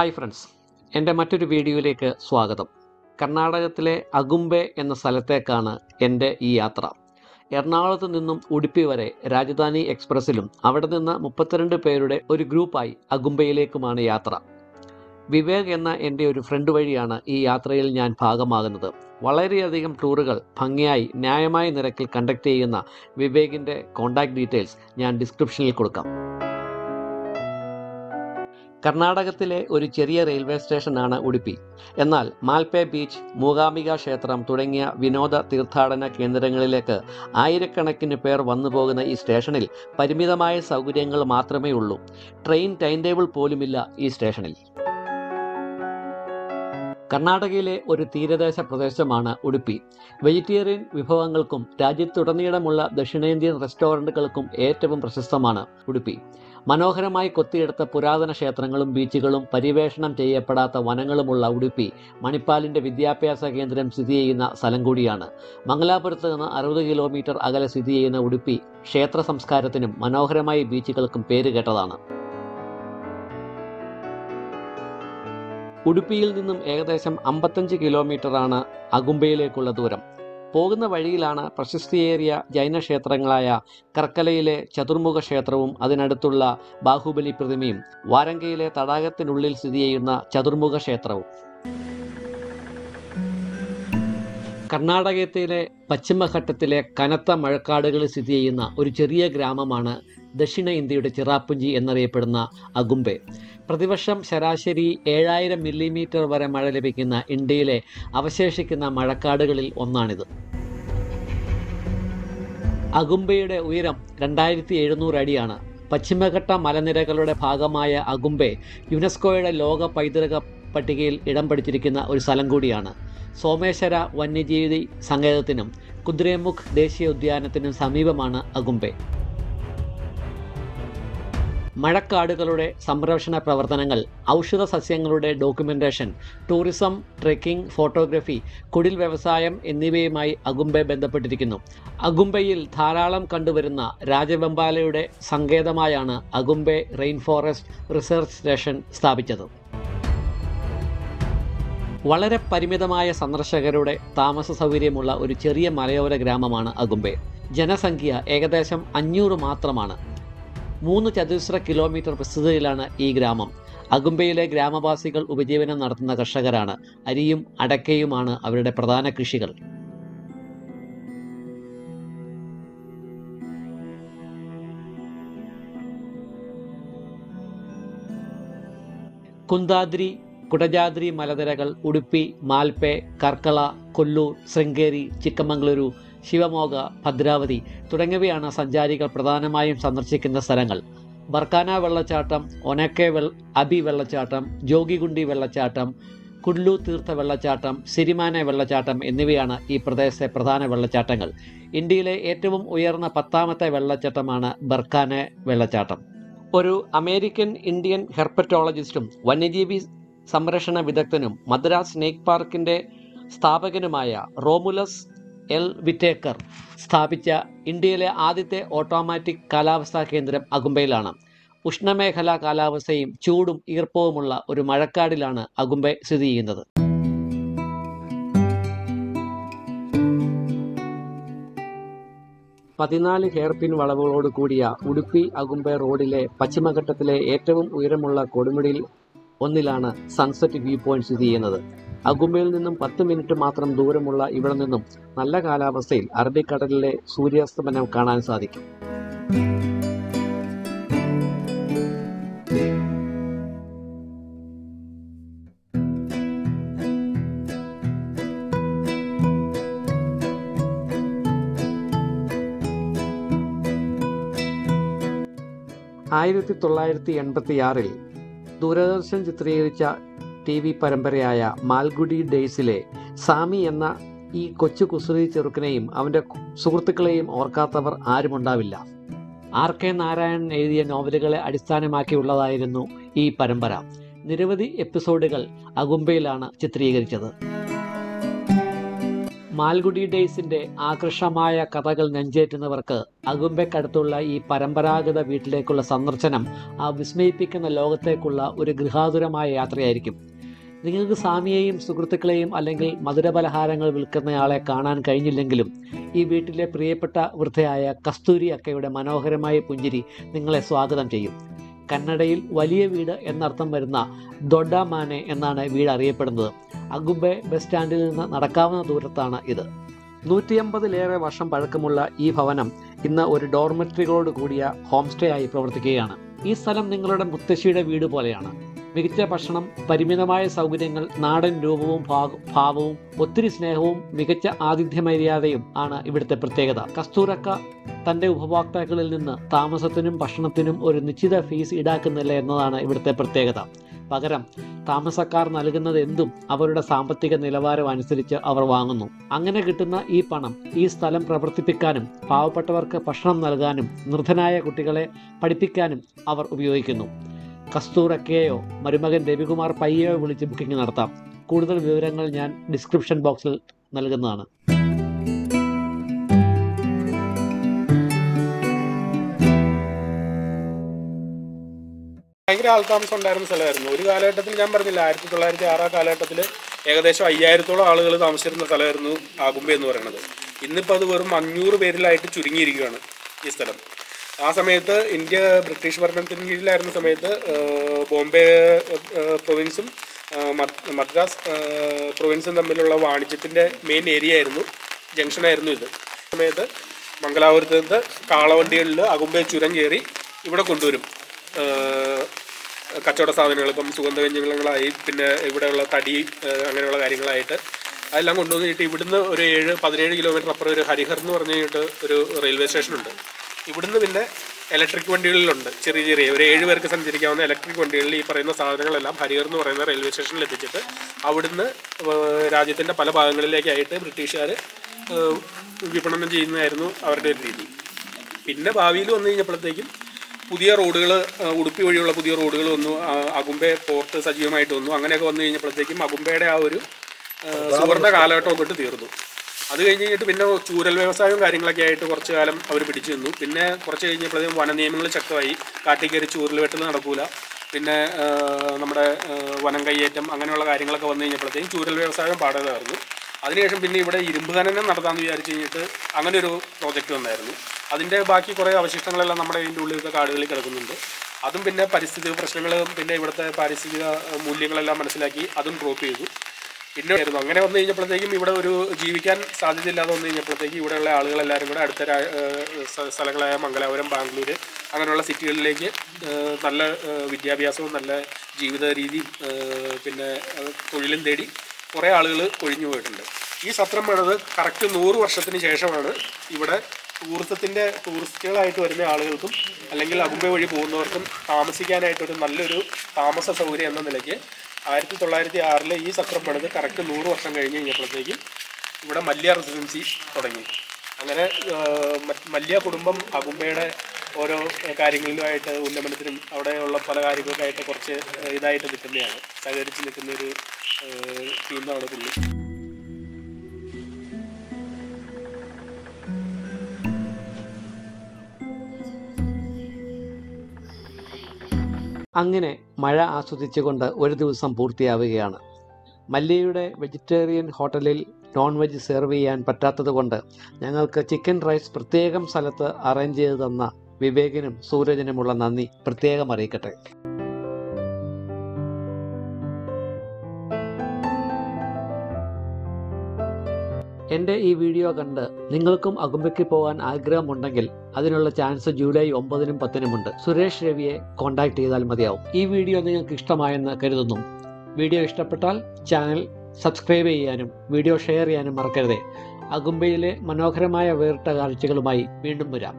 Hi friends എന്റെ മറ്റൊരു വീഡിയോയിലേക്ക് സ്വാഗതം. കർണാടകത്തിലെ അഗുംബെ എന്ന സ്ഥലത്തേക്കാണ് എന്റെ ഈ യാത്ര. എറണാകുളത്ത് നിന്നും ഉടുപ്പി വരെ രാജധാനി എക്സ്പ്രസ്സിലും അവിടെ നിന്ന് മുപ്പത്തിരണ്ട് പേരുടെ ഒരു ഗ്രൂപ്പായി അഗുംബയിലേക്കുമാണ് യാത്ര. വിവേക് എന്ന എന്റെ ഒരു ഫ്രണ്ട് വഴിയാണ് ഈ യാത്രയിൽ ഞാൻ ഭാഗമാകുന്നത്. വളരെയധികം ടൂറുകൾ ഭംഗിയായി ന്യായമായ നിരക്കിൽ കണ്ടക്ട് ചെയ്യുന്ന വിവേകിന്റെ കോൺടാക്ട് ഡീറ്റെയിൽസ് ഞാൻ ഡിസ്ക്രിപ്ഷനിൽ കൊടുക്കാം. കർണാടകത്തിലെ ഒരു ചെറിയ റെയിൽവേ സ്റ്റേഷനാണ് ഉടുപ്പി എന്നാൽ മാൽപേ ബീച്ച് മൂകാംബിക ക്ഷേത്രം തുടങ്ങിയ വിനോദ തീർത്ഥാടന കേന്ദ്രങ്ങളിലേക്ക് ആയിരക്കണക്കിന് പേർ വന്നു പോകുന്ന ഈ സ്റ്റേഷനിൽ പരിമിതമായ സൗകര്യങ്ങൾ മാത്രമേ ഉള്ളൂ. ട്രെയിൻ ടൈം ടേബിൾ പോലുമില്ല ഈ സ്റ്റേഷനിൽ. കർണാടകയിലെ ഒരു തീരദേശ പ്രദേശമാണ് ഉടുപ്പി വെജിറ്റേറിയൻ വിഭവങ്ങൾക്കും രാജ്യത്തുടനീളമുള്ള ദക്ഷിണേന്ത്യൻ റെസ്റ്റോറന്റുകൾക്കും ഏറ്റവും പ്രശസ്തമാണ് ഉടുപ്പി മനോഹരമായി കൊത്തിയെടുത്ത പുരാതന ക്ഷേത്രങ്ങളും ബീച്ചുകളും പരിവേഷണം ചെയ്യപ്പെടാത്ത വനങ്ങളുമുള്ള ഉടുപ്പി മണിപ്പാലിന്റെ വിദ്യാഭ്യാസ കേന്ദ്രം സ്ഥിതി ചെയ്യുന്ന സ്ഥലം കൂടിയാണ്. മംഗലാപുരത്ത് നിന്ന് അറുപത് കിലോമീറ്റർ അകലെ സ്ഥിതി ചെയ്യുന്ന ഉടുപ്പി ക്ഷേത്ര സംസ്കാരത്തിനും മനോഹരമായ ബീച്ചുകൾക്കും പേരുകേട്ടതാണ് ഉടുപ്പിയിൽ നിന്നും ഏകദേശം അമ്പത്തഞ്ച് കിലോമീറ്ററാണ് അകുംബയിലേക്കുള്ള ദൂരം. പോകുന്ന വഴിയിലാണ് പ്രശസ്തിയേറിയ ജൈന ക്ഷേത്രങ്ങളായ കർക്കലയിലെ ചതുർമുഖ ക്ഷേത്രവും അതിനടുത്തുള്ള ബാഹുബലി പ്രതിമയും വാരങ്കയിലെ തടാകത്തിനുള്ളിൽ സ്ഥിതി ചെയ്യുന്ന ചതുർമുഖ ക്ഷേത്രവും. കർണാടകത്തിലെ പശ്ചിമഘട്ടത്തിലെ കനത്ത മഴക്കാടുകളിൽ സ്ഥിതി ചെയ്യുന്ന ഒരു ചെറിയ ഗ്രാമമാണ് ദക്ഷിണ ഇന്ത്യയുടെ ചിറാപ്പുഞ്ചി എന്നറിയപ്പെടുന്ന അഗുംബെ. പ്രതിവർഷം ശരാശരി ഏഴായിരം മില്ലിമീറ്റർ വരെ മഴ ലഭിക്കുന്ന ഇന്ത്യയിലെ അവശേഷിക്കുന്ന മഴക്കാടുകളിൽ ഒന്നാണിത്. അഗുംബയുടെ ഉയരം രണ്ടായിരത്തി എഴുന്നൂറ് അടിയാണ്. പശ്ചിമഘട്ട മലനിരകളുടെ ഭാഗമായ അഗുംബെ യുനെസ്കോയുടെ ലോക പൈതൃക പട്ടികയിൽ ഇടം പിടിച്ചിരിക്കുന്ന ഒരു സ്ഥലം കൂടിയാണ്. സോമേശ്വര വന്യജീവി സങ്കേതത്തിനും കുദ്രേമുഖ് ദേശീയ ഉദ്യാനത്തിനും സമീപമാണ് അഗുംബെ മഴക്കാടുകളുടെ സംരക്ഷണ പ്രവർത്തനങ്ങൾ ഔഷധ സസ്യങ്ങളുടെ ഡോക്യുമെന്റേഷൻ ടൂറിസം ട്രെക്കിംഗ് ഫോട്ടോഗ്രഫി കുടിൽ വ്യവസായം എന്നിവയുമായി അഗുംബെ ബന്ധപ്പെട്ടിരിക്കുന്നു. അഗുംബയിൽ ധാരാളം കണ്ടുവരുന്ന രാജവെമ്പാലയുടെ സങ്കേതമായാണ് Agumbe rain forest research station സ്ഥാപിച്ചത്. വളരെ പരിമിതമായ സന്ദർശകരുടെ താമസ സൗകര്യമുള്ള ഒരു ചെറിയ മലയോര ഗ്രാമമാണ് അഗുംബെ. ജനസംഖ്യ ഏകദേശം അഞ്ഞൂറ് മാത്രമാണ്. മൂന്ന് ചതുരശ്ര കിലോമീറ്റർ വിസ്തൃതിയിലാണ് ഈ ഗ്രാമം. അഗുംബയിലെ ഗ്രാമവാസികൾ ഉപജീവനം നടത്തുന്ന കർഷകരാണ്. അരിയും അടക്കയുമാണ് അവരുടെ പ്രധാന കൃഷികൾ. കുന്താദ്രി കുടജാദ്രി മലനിരകൾ ഉടുപ്പി മാൽപ്പെ കർക്കള കൊല്ലൂർ ശൃംഗേരി ചിക്കമംഗളൂരു ശിവമോഗ ഭദ്രാവതി തുടങ്ങിയവയാണ് സഞ്ചാരികൾ പ്രധാനമായും സന്ദർശിക്കുന്ന സ്ഥലങ്ങൾ. ബർക്കാന വെള്ളച്ചാട്ടം ഒനക്കെ വെൾ അബി വെള്ളച്ചാട്ടം ജോഗിഗുണ്ടി വെള്ളച്ചാട്ടം കുഡ്ലു തീർത്ഥ വെള്ളച്ചാട്ടം സിരിമാന വെള്ളച്ചാട്ടം എന്നിവയാണ് ഈ പ്രദേശത്തെ പ്രധാന വെള്ളച്ചാട്ടങ്ങൾ. ഇന്ത്യയിലെ ഏറ്റവും ഉയർന്ന പത്താമത്തെ വെള്ളച്ചാട്ടമാണ് ബർക്കാന വെള്ളച്ചാട്ടം. ഒരു അമേരിക്കൻ ഇന്ത്യൻ ഹെർപ്പറ്റോളജിസ്റ്റും വന്യജീവി സംരക്ഷണ വിദഗ്ധനും മദ്രാസ് സ്നേക്ക് പാർക്കിന്റെ സ്ഥാപകനുമായ റോമുലസ് എൽ. വിറ്റേക്കർ സ്ഥാപിച്ച ഇന്ത്യയിലെ ആദ്യത്തെ ഓട്ടോമാറ്റിക് കാലാവസ്ഥാ കേന്ദ്രം അഗുംബയിലാണ്. ഉഷ്ണമേഖലാ കാലാവസ്ഥയും ചൂടും ഈർപ്പവുമുള്ള ഒരു മഴക്കാടിലാണ് അഗുംബെ സ്ഥിതി ചെയ്യുന്നത്. പതിനാല് ഹെയർപിൻ വളവുകളോട് കൂടിയ ഉടുപ്പി അഗുംബെ റോഡിലെ പശ്ചിമഘട്ടത്തിലെ ഏറ്റവും ഉയരമുള്ള കൊടുമുടിയിൽ ഒന്നിലാണ് സൺസെറ്റ് വ്യൂ പോയിന്റ് സ്ഥിതി ചെയ്യുന്നത്. അഗുംബയിൽ നിന്നും പത്ത് മിനിറ്റ് മാത്രം ദൂരമുള്ള ഇവിടെ നിന്നും നല്ല കാലാവസ്ഥയിൽ അറബിക്കടലിലെ സൂര്യാസ്തമനം കാണാൻ സാധിക്കും. ആയിരത്തി തൊള്ളായിരത്തി എൺപത്തി ആറിൽ ദൂരദർശൻ ചിത്രീകരിച്ച ടി വി പരമ്പരയായ മാൽഗുഡി ഡേയ്സിലെ സാമി എന്ന ഈ കൊച്ചു കുസൃതി ചെറുക്കനെയും അവന്റെ സുഹൃത്തുക്കളെയും ഓർക്കാത്തവർ ആരുമുണ്ടാവില്ല. ആർ കെ നാരായണൻ എഴുതിയ നോവലുകളെ അടിസ്ഥാനമാക്കിയുള്ളതായിരുന്നു ഈ പരമ്പര. നിരവധി എപ്പിസോഡുകൾ അകുംബയിലാണ് ചിത്രീകരിച്ചത്. മാൽഗുഡി ഡേയ്സിന്റെ ആകർഷമായ കഥകൾ നെഞ്ചേറ്റുന്നവർക്ക് അകുമ്പയ്ക്കടുത്തുള്ള ഈ പരമ്പരാഗത വീട്ടിലേക്കുള്ള സന്ദർശനം ആ വിസ്മയിപ്പിക്കുന്ന ലോകത്തേക്കുള്ള ഒരു ഗൃഹാതുരമായ യാത്രയായിരിക്കും. നിങ്ങൾക്ക് സ്വാമിയെയും സുഹൃത്തുക്കളെയും അല്ലെങ്കിൽ മധുരപലഹാരങ്ങൾ വിൽക്കുന്നയാളെ കാണാൻ കഴിഞ്ഞില്ലെങ്കിലും ഈ വീട്ടിലെ പ്രിയപ്പെട്ട വൃദ്ധയായ കസ്തൂരി അക്കയുടെ മനോഹരമായ പുഞ്ചിരി നിങ്ങളെ സ്വാഗതം ചെയ്യും. കന്നഡയിൽ വലിയ വീട് എന്നർത്ഥം വരുന്ന ദൊഡമാനെ എന്നാണ് വീട് അറിയപ്പെടുന്നത്. അഗുബെ ബസ് സ്റ്റാൻഡിൽ നിന്ന് നടക്കാവുന്ന ദൂരത്താണ് ഇത്. നൂറ്റിയമ്പതിലേറെ വർഷം പഴക്കമുള്ള ഈ ഭവനം ഇന്ന് ഒരു ഡോർമെട്രികളോട് കൂടിയ ഹോം സ്റ്റേ ആയി പ്രവർത്തിക്കുകയാണ്. ഈ സ്ഥലം നിങ്ങളുടെ മുത്തശ്ശിയുടെ വീട് പോലെയാണ്. മികച്ച ഭക്ഷണം പരിമിതമായ സൗകര്യങ്ങൾ നാടൻ രൂപവും ഭാവവും ഒത്തിരി സ്നേഹവും മികച്ച ആതിഥ്യ മര്യാദയും ആണ് ഇവിടുത്തെ പ്രത്യേകത. കസ്തൂരക്ക തന്റെ ഉപഭോക്താക്കളിൽ നിന്ന് താമസത്തിനും ഭക്ഷണത്തിനും ഒരു നിശ്ചിത ഫീസ് ഈടാക്കുന്നില്ല എന്നതാണ് ഇവിടുത്തെ പ്രത്യേകത. പകരം താമസക്കാർ നൽകുന്നത് എന്തും അവരുടെ സാമ്പത്തിക നിലവാരം അനുസരിച്ച് അവർ വാങ്ങുന്നു. അങ്ങനെ കിട്ടുന്ന ഈ പണം ഈ സ്ഥലം പ്രവർത്തിപ്പിക്കാനും പാവപ്പെട്ടവർക്ക് ഭക്ഷണം നൽകാനും നിർധനായ കുട്ടികളെ പഠിപ്പിക്കാനും അവർ ഉപയോഗിക്കുന്നു. കസ്തൂറക്കയോ മരുമകൻ രവികുമാർ പയ്യയോ വിളിച്ച് ബുക്കിംഗ് നടത്താം. കൂടുതൽ വിവരങ്ങൾ ഞാൻ ഡിസ്ക്രിപ്ഷൻ ബോക്സിൽ നൽകുന്നതാണ്. ഭയങ്കര ആൾതാമസം ഉണ്ടായിരുന്ന സ്ഥലമായിരുന്നു. ഒരു കാലഘട്ടത്തിൽ ഞാൻ പറഞ്ഞില്ല ആയിരത്തി തൊള്ളായിരത്തി ആറാം കാലഘട്ടത്തിൽ ഏകദേശം അയ്യായിരത്തോളം ആളുകൾ താമസിച്ചിരുന്ന സ്ഥലമായിരുന്നു ആകുമ്പ എന്ന് പറയുന്നത്. ഇന്നിപ്പോൾ അത് വെറും അഞ്ഞൂറ് പേരിലായിട്ട് ചുരുങ്ങിയിരിക്കുകയാണ് ഈ സ്ഥലം. ആ സമയത്ത് ഇന്ത്യ ബ്രിട്ടീഷ് ഭരണത്തിന് കീഴിലായിരുന്ന സമയത്ത് ബോംബെ പ്രൊവിൻസും മദ്രാസ് പ്രൊവിൻസും തമ്മിലുള്ള വാണിജ്യത്തിന്റെ മെയിൻ ഏരിയ ആയിരുന്നു ജംഗ്ഷനായിരുന്നു ഇത്. സമയത്ത് മംഗലാപുരത്ത് നിന്ന് കാളവണ്ടികളിൽ അകുമ്പെ ചുരം കയറി ഇവിടെ കൊണ്ടുവരും. കച്ചവട സാധനങ്ങൾ ഇപ്പം സുഗന്ധവ്യഞ്ജനങ്ങളായി പിന്നെ ഇവിടെയുള്ള തടി അങ്ങനെയുള്ള കാര്യങ്ങളായിട്ട് അതെല്ലാം കൊണ്ടുവന്നിട്ട് ഇവിടുന്ന് ഒരു ഏഴ് പതിനേഴ് കിലോമീറ്റർ അപ്പുറം ഒരു ഹരിഹർ എന്ന് പറഞ്ഞു കഴിഞ്ഞിട്ട് ഒരു റെയിൽവേ സ്റ്റേഷനുണ്ട്. ഇവിടുന്ന് പിന്നെ ഇലക്ട്രിക് വണ്ടികളിലുണ്ട് ചെറിയ ചെറിയ. ഒരു ഏഴ് പേർക്ക് സഞ്ചരിക്കാവുന്ന ഇലക്ട്രിക് വണ്ടികളിൽ ഈ പറയുന്ന സാധനങ്ങളെല്ലാം ഹരിഹർ എന്ന് പറയുന്ന റെയിൽവേ സ്റ്റേഷനിൽ എത്തിച്ചിട്ട് അവിടുന്ന് രാജ്യത്തിന്റെ പല ഭാഗങ്ങളിലേക്കായിട്ട് ബ്രിട്ടീഷുകാർ വിപണനം ചെയ്യുന്നതായിരുന്നു അവരുടെ ഒരു രീതി. പിന്നെ ഭാവിയിൽ വന്നു കഴിഞ്ഞപ്പോഴത്തേക്കും പുതിയ റോഡുകൾ ഉടുപ്പി വഴിയുള്ള പുതിയ റോഡുകൾ വന്നു. അകുമ്പെ പോർട്ട് സജീവമായിട്ട് വന്നു. അങ്ങനെയൊക്കെ വന്നു കഴിഞ്ഞപ്പോഴത്തേക്കും അകുമ്പയുടെ ആ ഒരു സുവർണ സുവർണ കാലഘട്ടം തൊട്ട് തീർന്നു. അത് കഴിഞ്ഞ് കഴിഞ്ഞിട്ട് പിന്നെ ചൂരൽ വ്യവസായവും കാര്യങ്ങളൊക്കെ ആയിട്ട് കുറച്ച് കാലം അവർ പിടിച്ചു നിന്നു. പിന്നെ കുറച്ച് കഴിഞ്ഞപ്പോഴത്തേക്കും വനനിയമങ്ങൾ ശക്തമായി. കാട്ടിക്കയറി ചൂരൽ വെട്ടൽ നടക്കൂല. പിന്നെ നമ്മുടെ വനം കയ്യേറ്റം അങ്ങനെയുള്ള കാര്യങ്ങളൊക്കെ വന്നു കഴിഞ്ഞപ്പോഴത്തേക്കും ചൂരൽ വ്യവസായം പാടുകയായിരുന്നു അതിനുശേഷം പിന്നെ ഇവിടെ ഇരുമ്പ് ഖനനം നടത്താമെന്ന് വിചാരിച്ചു കഴിഞ്ഞിട്ട് അങ്ങനെ ഒരു പ്രോജക്റ്റ് വന്നായിരുന്നു. അതിന്റെ ബാക്കി കുറേ അവശിഷ്ടങ്ങളെല്ലാം നമ്മുടെ ഇതിന്റെ ഉള്ളിലത്തെ കാടുകളിൽ കിടക്കുന്നുണ്ട്. അതും പിന്നെ പരിസ്ഥിതി പ്രശ്നങ്ങളും പിന്നെ ഇവിടുത്തെ പാരിസ്ഥിതിക മൂല്യങ്ങളെല്ലാം മനസ്സിലാക്കി അതും ഡ്രോപ്പ് ചെയ്തു. പിന്നെ ആയിരുന്നു. അങ്ങനെ വന്നു കഴിഞ്ഞപ്പോഴത്തേക്കും ഇവിടെ ഒരു ജീവിക്കാൻ സാധ്യതയില്ലാതെ വന്നു കഴിഞ്ഞപ്പോഴത്തേക്കും ഇവിടെയുള്ള ആളുകളെല്ലാവരും കൂടെ അടുത്ത സ്ഥലങ്ങളായ മംഗലാപുരം ബാംഗ്ലൂർ അങ്ങനെയുള്ള സിറ്റികളിലേക്ക് നല്ല വിദ്യാഭ്യാസവും നല്ല ജീവിത രീതിയും പിന്നെ തൊഴിലും തേടി കുറേ ആളുകൾ കൊഴിഞ്ഞു പോയിട്ടുണ്ട്. ഈ സത്രം പണിത് കറക്റ്റ് നൂറ് വർഷത്തിന് ശേഷമാണ് ഇവിടെ ടൂറിസത്തിന്റെ ടൂറിസ്റ്റുകളായിട്ട് വരുന്ന ആളുകൾക്കും അല്ലെങ്കിൽ അകുമ്പ വഴി പോകുന്നവർക്കും താമസിക്കാനായിട്ടൊരു നല്ലൊരു താമസ സൗകര്യം എന്ന നിലയ്ക്ക് ആയിരത്തി തൊള്ളായിരത്തി ആറിലെ ഈ സത്രം പണിത് കറക്റ്റ് നൂറ് വർഷം കഴിഞ്ഞ് കഴിഞ്ഞപ്പോഴത്തേക്കും ഇവിടെ മല്യ റെസിഡൻസി തുടങ്ങി. അങ്ങനെ മല്യ കുടുംബം അകുമ്പയുടെ ഓരോ കാര്യങ്ങളിലുമായിട്ട് ഉന്നമനത്തിനും അവിടെയുള്ള പല കാര്യങ്ങൾക്കായിട്ട് കുറച്ച് ഇതായിട്ട് നിൽക്കുന്നതാണ്. സഹകരിച്ച് നിൽക്കുന്ന ഒരു ടീമാണ് പുള്ളി. അങ്ങനെ മഴ ആസ്വദിച്ചുകൊണ്ട് ഒരു ദിവസം പൂർത്തിയാവുകയാണ്. മല്ലിയുടെ വെജിറ്റേറിയൻ ഹോട്ടലിൽ നോൺ വെജ് സെർവ് ചെയ്യാൻ പറ്റാത്തതുകൊണ്ട് ഞങ്ങൾക്ക് ചിക്കൻ റൈസ് പ്രത്യേകം സ്ഥലത്ത് അറേഞ്ച് ചെയ്ത് തന്ന വിവേകിനും സൂരജിനുമുള്ള നന്ദി പ്രത്യേകം അറിയിക്കട്ടെ. എന്റെ ഈ വീഡിയോ കണ്ട് നിങ്ങൾക്കും അകുമ്പയ്ക്ക് പോകാൻ ആഗ്രഹമുണ്ടെങ്കിൽ അതിനുള്ള ചാൻസ് ജൂലൈ ഒമ്പതിനും പത്തിനുമുണ്ട് സുരേഷ് രവിയെ കോൺടാക്ട് ചെയ്താൽ മതിയാവും. ഈ വീഡിയോ നിങ്ങൾക്ക് ഇഷ്ടമായെന്ന് കരുതുന്നു. വീഡിയോ ഇഷ്ടപ്പെട്ടാൽ ചാനൽ സബ്സ്ക്രൈബ് ചെയ്യാനും വീഡിയോ ഷെയർ ചെയ്യാനും മറക്കരുതേ. അകുംബയിലെ മനോഹരമായ വേറിട്ട കാഴ്ചകളുമായി വീണ്ടും വരാം.